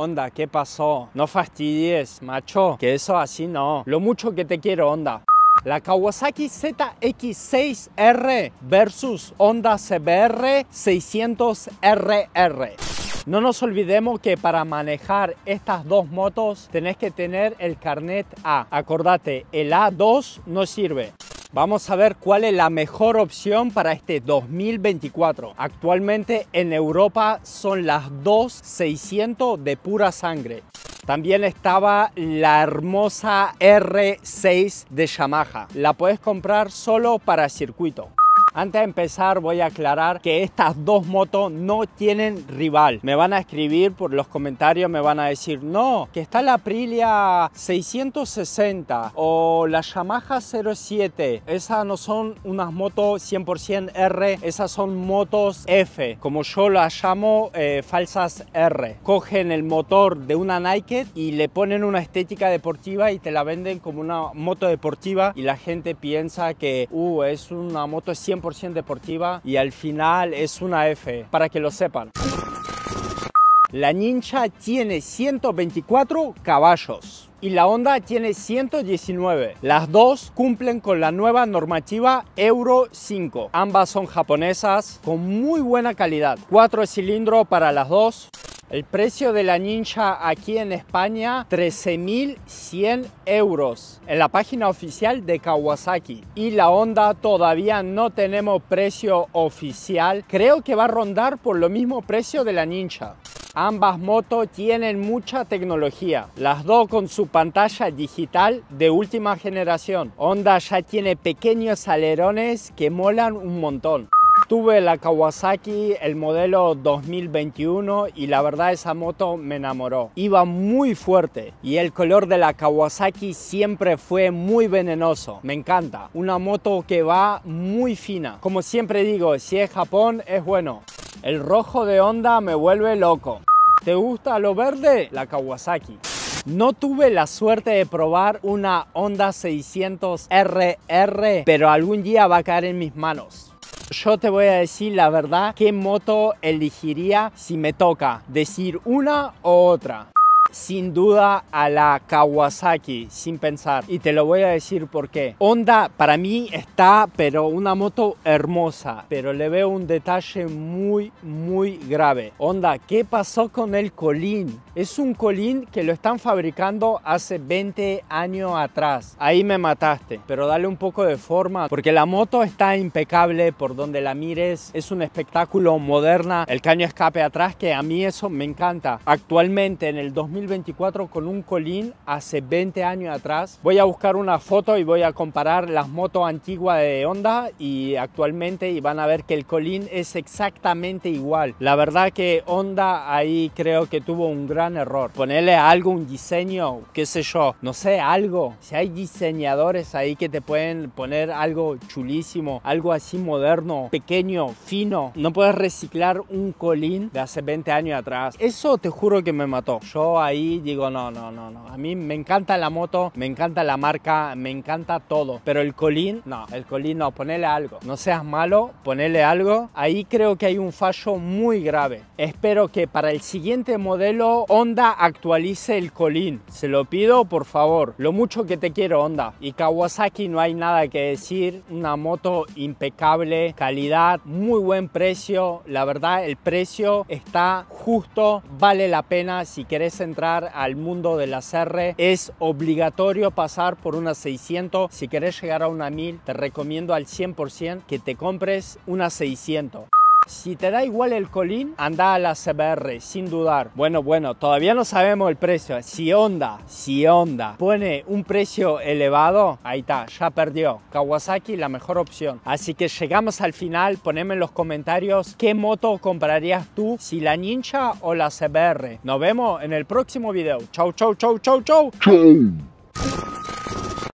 Onda, ¿qué pasó? No fastidies, macho, que eso así no. Lo mucho que te quiero, Onda. La Kawasaki ZX6R versus Honda CBR 600RR. No nos olvidemos que para manejar estas dos motos tenés que tener el carnet A. Acordate, el A2 no sirve. Vamos a ver cuál es la mejor opción para este 2024. Actualmente en Europa son las dos 600 de pura sangre. También estaba la hermosa R6 de Yamaha. La puedes comprar solo para circuito. Antes de empezar voy a aclarar que estas dos motos no tienen rival. Me van a escribir por los comentarios, me van a decir, no, que está la Aprilia 660 o la Yamaha 07. Esas no son unas motos 100% R, esas son motos F, como yo las llamo eh, falsas R. Cogen el motor de una Nike y le ponen una estética deportiva y te la venden como una moto deportiva y la gente piensa que uh, es una moto 100% deportiva y al final es una F, para que lo sepan. La Ninja tiene 124 caballos y la Honda tiene 119. Las dos cumplen con la nueva normativa Euro 5. Ambas son japonesas con muy buena calidad. Cuatro cilindros para las dos. El precio de la Ninja aquí en España, 13.100 euros en la página oficial de Kawasaki. Y la Honda todavía no tenemos precio oficial. Creo que va a rondar por lo mismo precio de la Ninja. Ambas motos tienen mucha tecnología, las dos con su pantalla digital de última generación. Honda ya tiene pequeños alerones que molan un montón. Tuve la Kawasaki, el modelo 2021 y la verdad esa moto me enamoró. Iba muy fuerte y el color de la Kawasaki siempre fue muy venenoso. Me encanta. Una moto que va muy fina. Como siempre digo, si es Japón es bueno. El rojo de Honda me vuelve loco. ¿Te gusta lo verde? La Kawasaki. No tuve la suerte de probar una Honda 600 RR, pero algún día va a caer en mis manos. Yo te voy a decir la verdad qué moto elegiría si me toca decir una u otra sin duda a la Kawasaki, sin pensar. Y te lo voy a decir por qué. Honda para mí está, pero una moto hermosa, pero le veo un detalle muy, muy grave. Honda, ¿qué pasó con el colín? Es un colín que lo están fabricando hace 20 años atrás. Ahí me mataste, pero dale un poco de forma, porque la moto está impecable por donde la mires. Es un espectáculo moderna. El caño escape atrás, que a mí eso me encanta. Actualmente en el 2000 2024 con un colín hace 20 años atrás. Voy a buscar una foto y voy a comparar las motos antiguas de Honda y actualmente y van a ver que el colín es exactamente igual. La verdad que Honda ahí creo que tuvo un gran error. Ponerle algo, un diseño, qué sé yo, no sé, algo. Si hay diseñadores ahí que te pueden poner algo chulísimo, algo así moderno, pequeño, fino. No puedes reciclar un colín de hace 20 años atrás. Eso te juro que me mató. Yo ahí digo, no, no, no, no. A mí me encanta la moto, me encanta la marca, me encanta todo. Pero el colín, no, el colín no, ponele algo. No seas malo, ponele algo. Ahí creo que hay un fallo muy grave. Espero que para el siguiente modelo Honda actualice el colín. Se lo pido, por favor. Lo mucho que te quiero, Honda. Y Kawasaki no hay nada que decir. Una moto impecable, calidad, muy buen precio. La verdad, el precio está justo, vale la pena si querés entrar al mundo de la R, es obligatorio pasar por una 600. Si querés llegar a una 1000, te recomiendo al 100% que te compres una 600. Si te da igual el colín, anda a la CBR, sin dudar. Bueno, bueno, todavía no sabemos el precio. Si Honda, si Honda pone un precio elevado, ahí está, ya perdió. Kawasaki la mejor opción. Así que llegamos al final, poneme en los comentarios qué moto comprarías tú, si la Ninja o la CBR. Nos vemos en el próximo video. Chau, chau, chau, chau, chau. Chau.